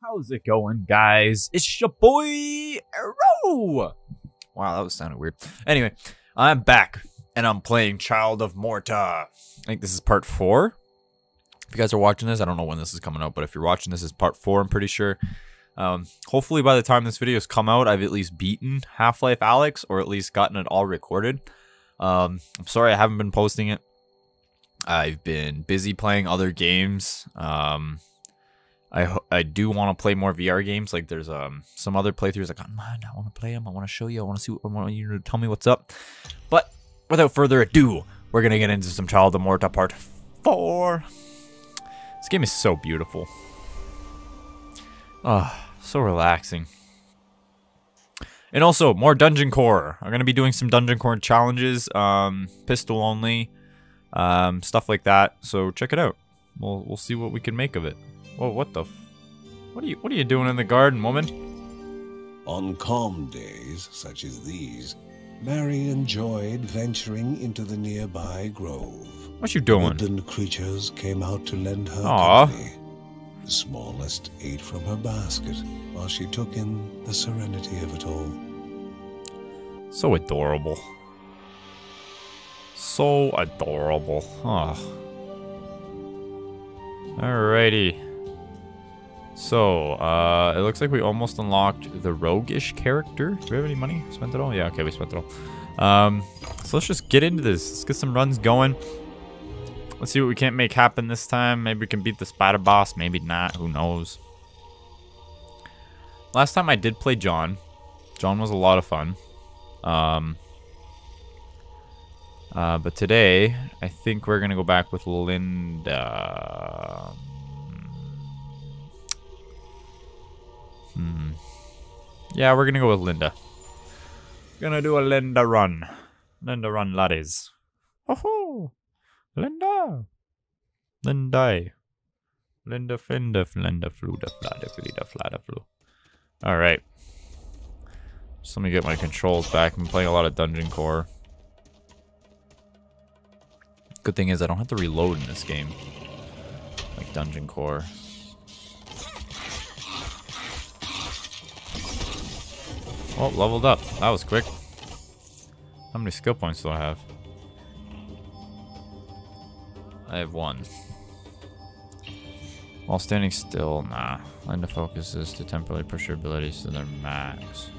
How's it going, guys? It's your boy Ayerow. Wow, that was sounded weird. Anyway, I'm back and I'm playing Child of Morta. I think this is part four. If you guys are watching this, I don't know when this is coming out, but if you're watching this, is part four. I'm pretty sure. Um, hopefully, by the time this video has come out, I've at least beaten Half Life Alyx or at least gotten it all recorded. Um, I'm sorry I haven't been posting it. I've been busy playing other games. Um, I I do want to play more VR games. Like there's um some other playthroughs like, man, I want to play them. I want to show you. I want to see. What, I want you to tell me what's up. But without further ado, we're gonna get into some Child of Morta Part Four. This game is so beautiful. Ah, oh, so relaxing. And also more dungeon core. I'm gonna be doing some dungeon core challenges, um, pistol only, um, stuff like that. So check it out. We'll we'll see what we can make of it. Whoa, what the? what are you What are you doing in the garden, woman? On calm days such as these, Mary enjoyed venturing into the nearby grove. What you doing? Woodland creatures came out to lend her Aww. company. The smallest ate from her basket while she took in the serenity of it all. So adorable. So adorable. Oh. Alrighty. So, uh, it looks like we almost unlocked the roguish character. Do we have any money? Spent it all? Yeah, okay, we spent it all. Um, so let's just get into this. Let's get some runs going. Let's see what we can't make happen this time. Maybe we can beat the spider boss. Maybe not. Who knows? Last time I did play John. John was a lot of fun. Um, uh, but today, I think we're going to go back with Linda. Hmm. Yeah, we're gonna go with Linda. Gonna do a Linda run. Linda run, laddies. Oh, Linda. Linda. Linda, Finda, Linda, Fluda, Flada, Flida, Flada, Flu. Alright. Just let me get my controls back. I'm playing a lot of Dungeon Core. Good thing is I don't have to reload in this game. Like Dungeon Core. Oh, leveled up. That was quick. How many skill points do I have? I have one. While standing still, nah. Linda focuses to temporarily push your abilities to their max.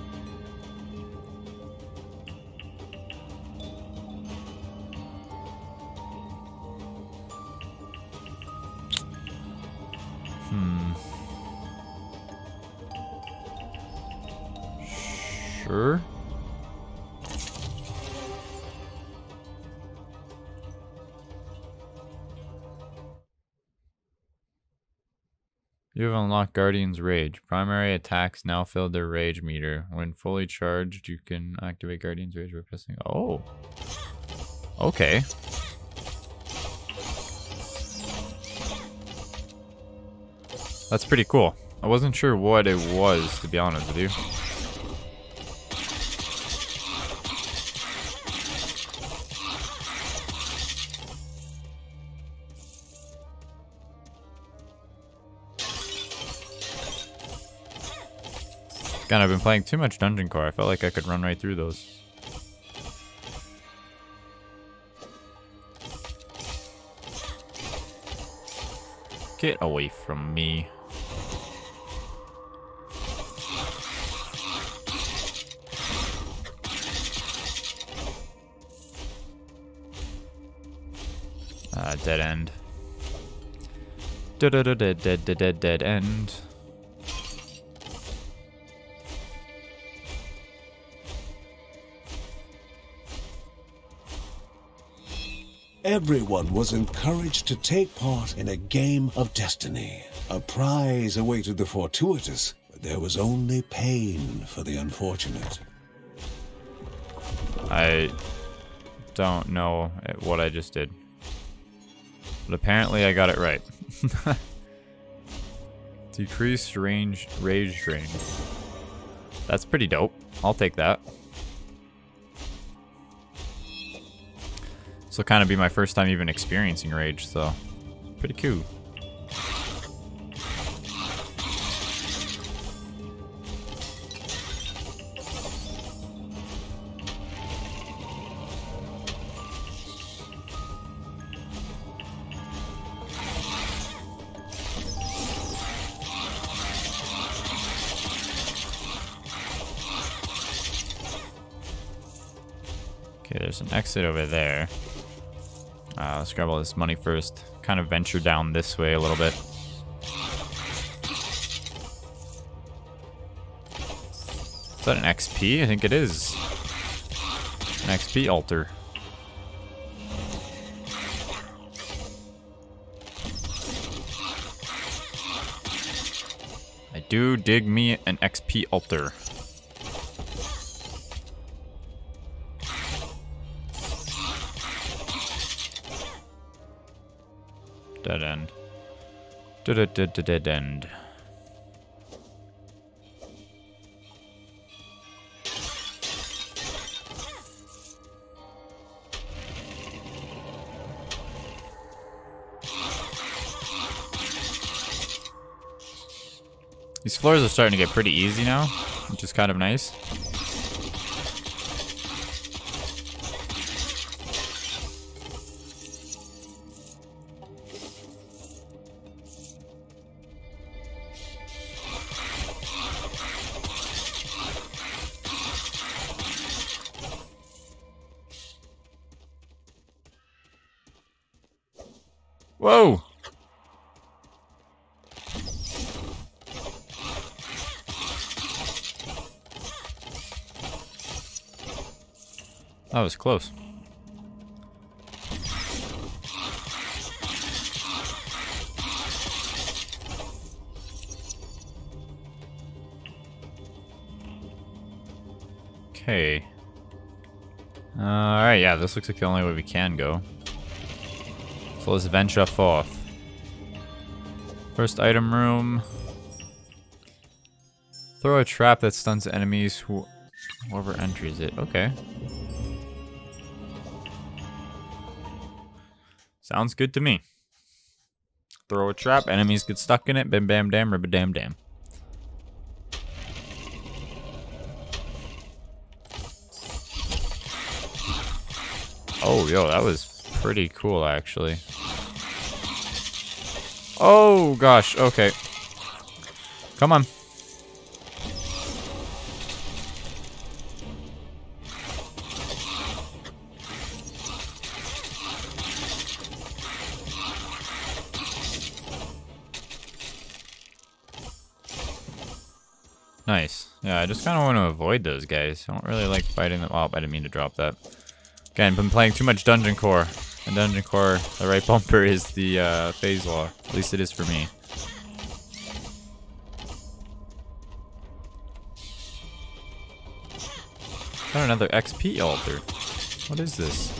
Sure. You have unlocked Guardian's Rage. Primary attacks now fill their rage meter. When fully charged, you can activate Guardian's Rage by pressing. Oh. Okay. That's pretty cool. I wasn't sure what it was, to be honest with you. God, I've been playing too much Dungeon Core. I felt like I could run right through those. Get away from me. Uh, dead end. Dead, dead, dead, dead, dead, dead end. Everyone was encouraged to take part in a game of destiny. A prize awaited the fortuitous, but there was only pain for the unfortunate. I don't know what I just did. But apparently I got it right. Decreased range rage drain. That's pretty dope. I'll take that. will kind of be my first time even experiencing rage, so pretty cool. Okay, there's an exit over there. Uh, let's grab all this money first. Kind of venture down this way a little bit. Is that an XP? I think it is. An XP altar. I do dig me an XP altar. End. These floors are starting to get pretty easy now, which is kind of nice. That was close. Okay. Uh, Alright, yeah, this looks like the only way we can go. So let's venture forth. First item room. Throw a trap that stuns enemies who whoever enters it. Okay. Sounds good to me. Throw a trap, enemies get stuck in it, bam bam dam, ribba dam dam. Oh, yo, that was pretty cool, actually. Oh, gosh, okay. Come on. Just kind of want to avoid those guys. I don't really like fighting them. Oh, I didn't mean to drop that. Again, I've been playing too much Dungeon Core. And Dungeon Core, the right bumper is the uh, phase law. At least it is for me. Got another XP altar. What is this?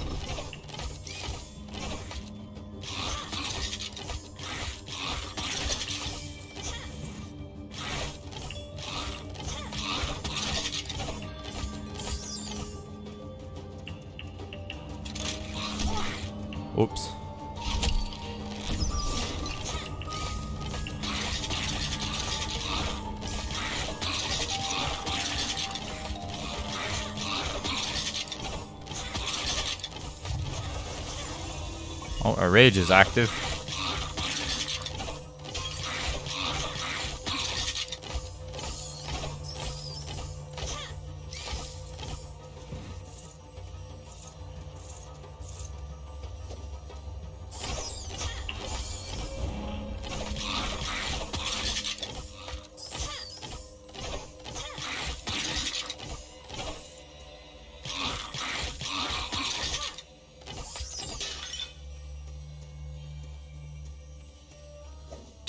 Oops. Oh, our rage is active.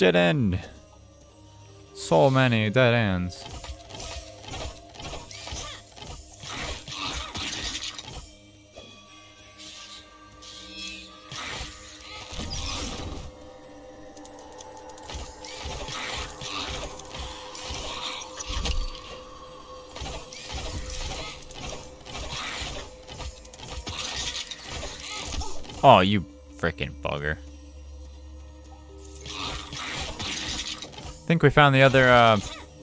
Dead end. So many dead ends. Oh, you freaking bugger. Think we found the other uh,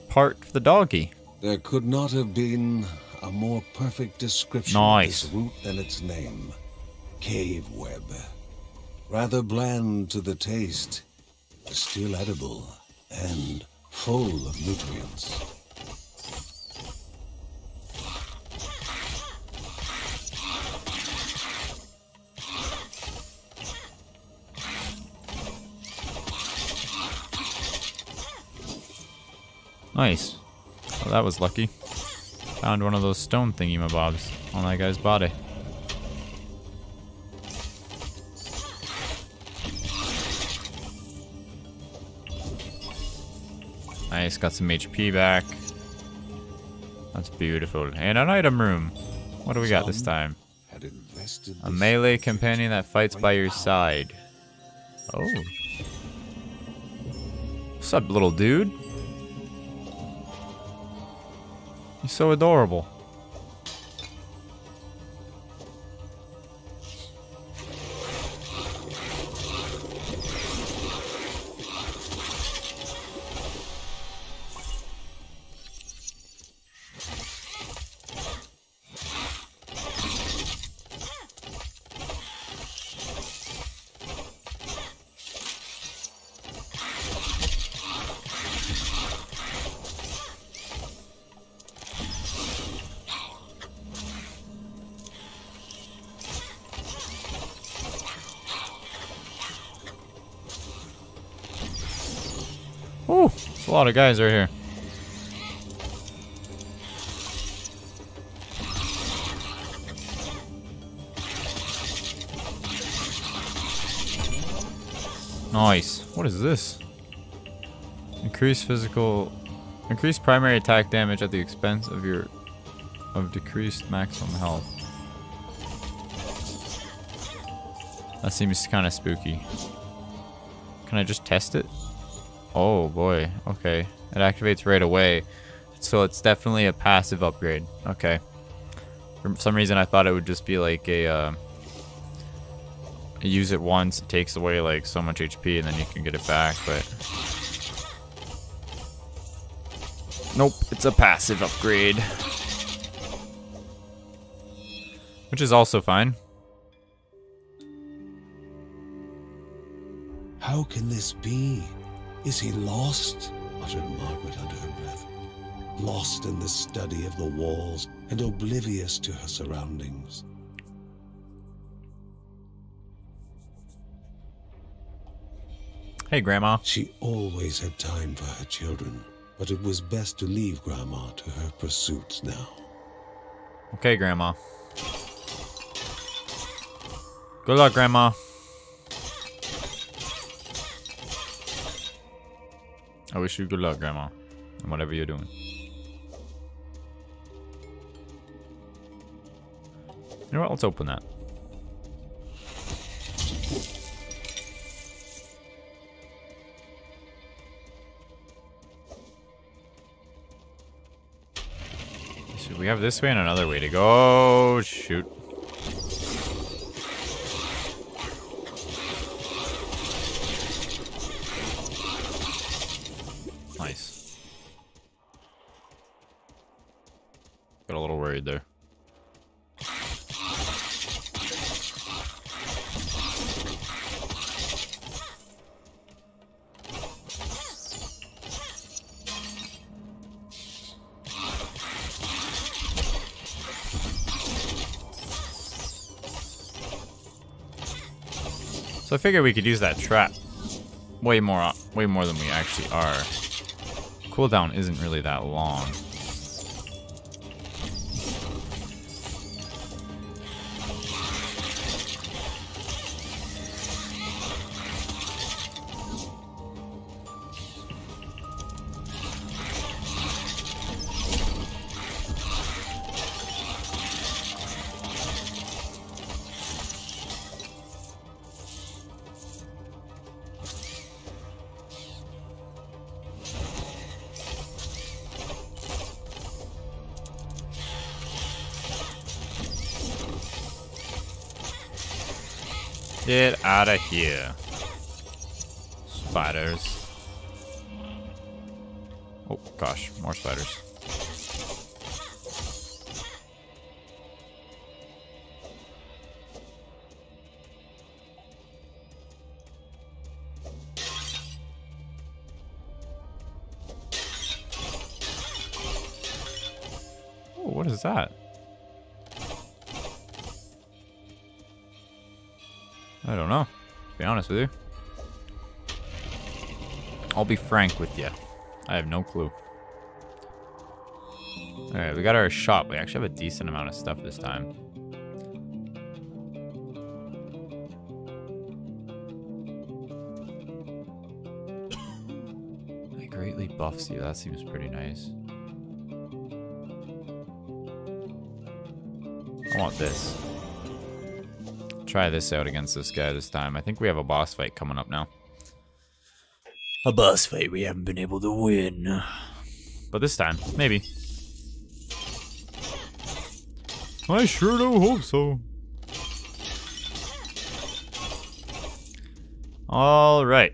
part for the doggy. There could not have been a more perfect description Nice. of this root than its name. Cave web. Rather bland to the taste, still edible and full of nutrients. Nice. Well, that was lucky. Found one of those stone thingy-mabobs on that guy's body. Nice, got some HP back. That's beautiful. And an item room. What do we got this time? A melee companion that fights by your side. Oh. What's up, little dude? You're so adorable. A lot of guys right here. Nice. What is this? Increase physical, increase primary attack damage at the expense of your, of decreased maximum health. That seems kind of spooky. Can I just test it? Oh boy, okay. It activates right away. So it's definitely a passive upgrade. Okay. For some reason I thought it would just be like a, uh, use it once, it takes away like so much HP and then you can get it back, but... Nope, it's a passive upgrade. Which is also fine. How can this be? Is he lost? uttered Margaret under her breath. Lost in the study of the walls and oblivious to her surroundings. Hey, Grandma. She always had time for her children, but it was best to leave Grandma to her pursuits now. Okay, Grandma. Good luck, Grandma. I wish you good luck, Grandma, in whatever you're doing. You know what? Let's open that. So we have this way and another way to go. Oh, shoot. Worried there. So I figured we could use that trap way more way more than we actually are. Cooldown isn't really that long. Get out of here. Spiders. Oh gosh, more spiders. Oh, what is that? I don't know, to be honest with you. I'll be frank with you. I have no clue. Alright, we got our shop. We actually have a decent amount of stuff this time. It greatly buffs you. That seems pretty nice. I want this. Try this out against this guy this time. I think we have a boss fight coming up now. A boss fight we haven't been able to win. But this time, maybe. I sure do hope so. All right.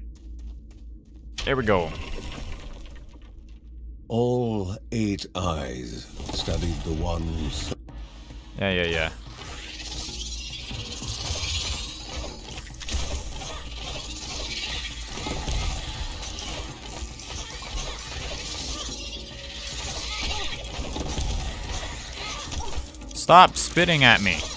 There we go. All eight eyes studied the ones. Yeah, yeah, yeah. Stop spitting at me.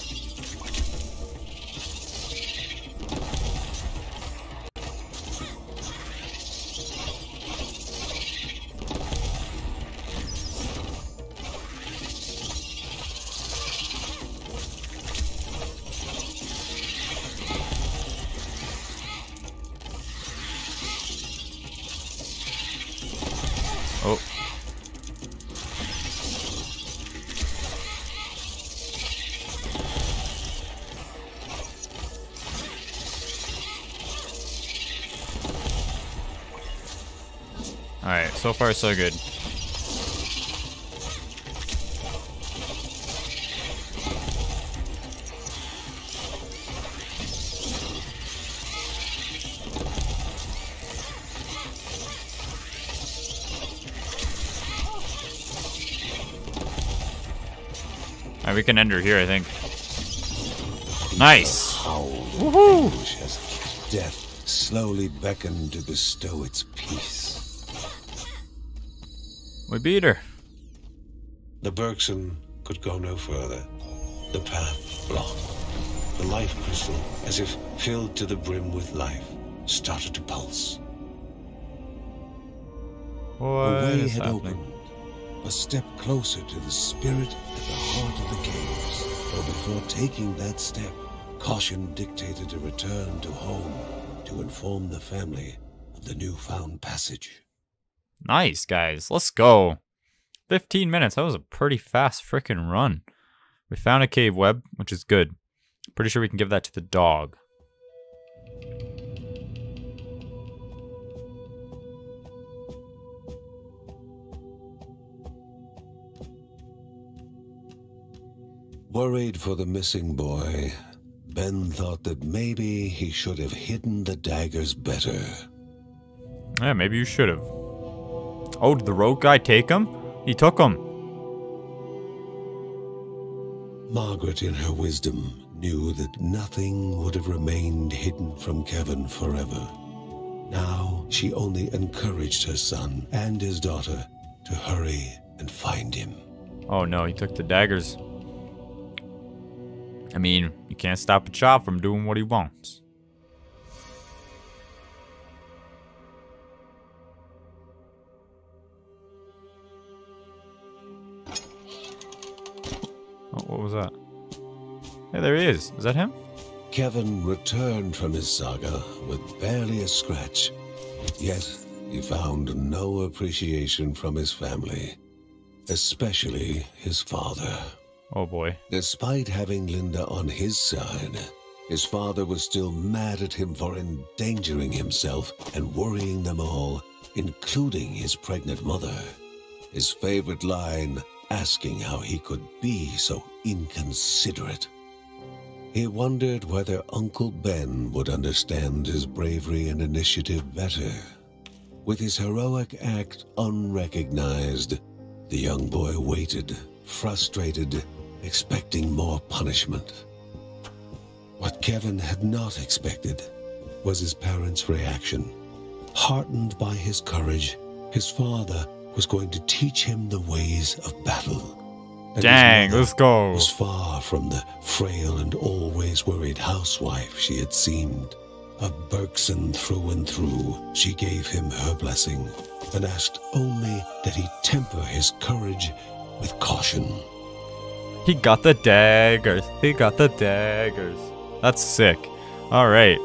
So far so good. Alright, we can end her here, I think. Nice! Woohoo! death slowly beckoned to bestow its peace. We beat her. The Bergson could go no further. The path blocked. The life crystal, as if filled to the brim with life, started to pulse. What a way is had happening? opened. A step closer to the spirit at the heart of the caves. But before taking that step, caution dictated a return to home to inform the family of the newfound passage. Nice, guys. Let's go. 15 minutes. That was a pretty fast freaking run. We found a cave web, which is good. Pretty sure we can give that to the dog. Worried for the missing boy, Ben thought that maybe he should have hidden the daggers better. Yeah, maybe you should have. Oh, did the rogue guy take him? He took him. Margaret, in her wisdom, knew that nothing would have remained hidden from Kevin forever. Now she only encouraged her son and his daughter to hurry and find him. Oh no, he took the daggers. I mean, you can't stop a child from doing what he wants. Oh, what was that? Hey, there he is. Is that him? Kevin returned from his saga with barely a scratch, yet he found no appreciation from his family, especially his father. Oh boy. Despite having Linda on his side, his father was still mad at him for endangering himself and worrying them all, including his pregnant mother. His favorite line, asking how he could be so inconsiderate. He wondered whether Uncle Ben would understand his bravery and initiative better. With his heroic act unrecognized, the young boy waited, frustrated, expecting more punishment. What Kevin had not expected was his parents' reaction. Heartened by his courage, his father was going to teach him the ways of battle. And Dang, let's go. was far from the frail and always worried housewife she had seemed. A Bergson through and through, she gave him her blessing and asked only that he temper his courage with caution. He got the daggers. He got the daggers. That's sick. All right.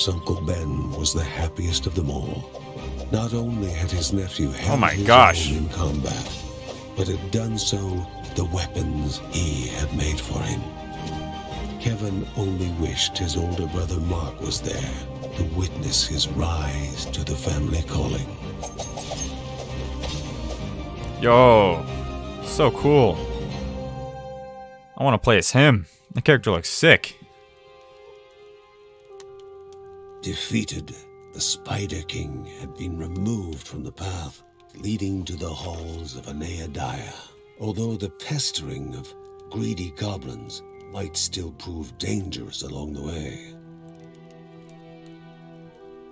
Perhaps Uncle Ben was the happiest of them all. Not only had his nephew held Oh my his gosh. own in combat, but had done so the weapons he had made for him. Kevin only wished his older brother Mark was there to witness his rise to the family calling. Yo, so cool. I want to play as him. The character looks sick. Defeated, the Spider King had been removed from the path leading to the halls of Aneadiah. Although the pestering of greedy goblins might still prove dangerous along the way.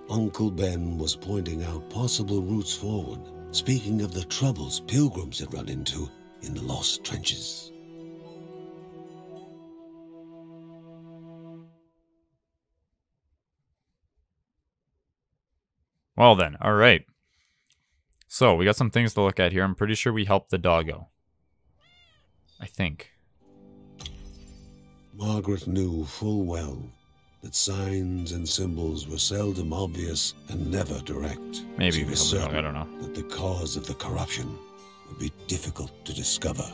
Uncle Ben was pointing out possible routes forward, speaking of the troubles pilgrims had run into in the lost trenches. Well then, all right. So we got some things to look at here. I'm pretty sure we helped the doggo. I think. Margaret knew full well that signs and symbols were seldom obvious and never direct. Maybe She we was helped. I certain don't know. that the cause of the corruption would be difficult to discover.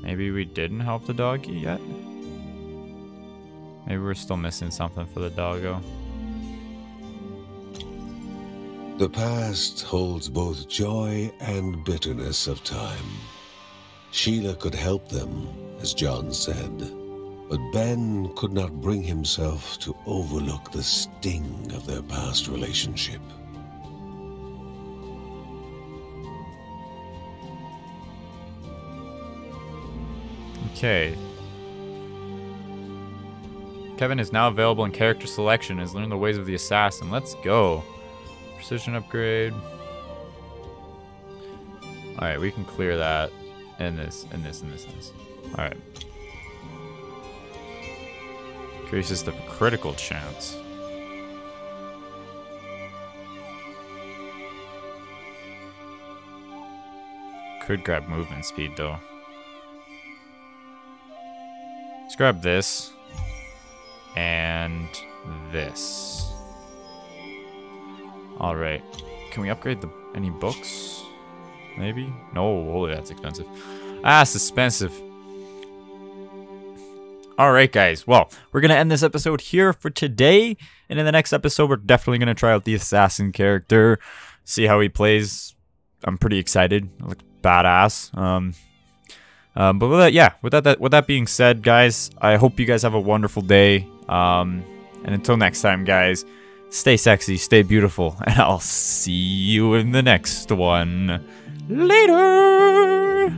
Maybe we didn't help the doggy yet. Maybe we're still missing something for the doggo. The past holds both joy and bitterness of time. Sheila could help them, as John said, but Ben could not bring himself to overlook the sting of their past relationship. Okay. Kevin is now available in character selection. Has learned the ways of the assassin. Let's go. Precision upgrade. All right, we can clear that. And this, and this, and this, and this. All right. Increases the critical chance. Could grab movement speed though. Let's grab this. And this. Alright. Can we upgrade the any books? Maybe? No, holy that's expensive. Ah, expensive. Alright, guys. Well, we're going to end this episode here for today. And in the next episode, we're definitely going to try out the assassin character. See how he plays. I'm pretty excited. It looks badass. Um, um, but with that, yeah, with that, that, with that being said, guys, I hope you guys have a wonderful day. Um, and until next time, guys, stay sexy, stay beautiful, and I'll see you in the next one. Later.